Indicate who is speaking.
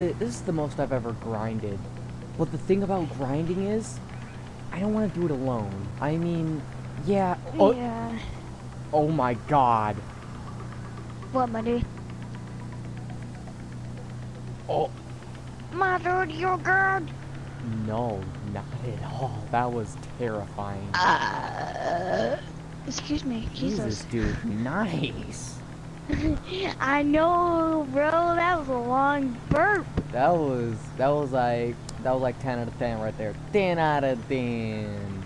Speaker 1: This is the most I've ever grinded. But the thing about grinding is, I don't want to do it alone. I mean, yeah. Oh,
Speaker 2: Yeah.
Speaker 1: oh my god.
Speaker 2: What, my dude?
Speaker 1: Oh,
Speaker 2: My dude, you're good.
Speaker 1: no, not at all. That was terrifying.
Speaker 2: Uh, excuse me,
Speaker 1: Jesus,
Speaker 2: Jesus.
Speaker 1: dude, nice.
Speaker 2: I know, bro. That was burp.
Speaker 1: That was, that was like, that was like 10 out of 10 right there. 10 out of 10.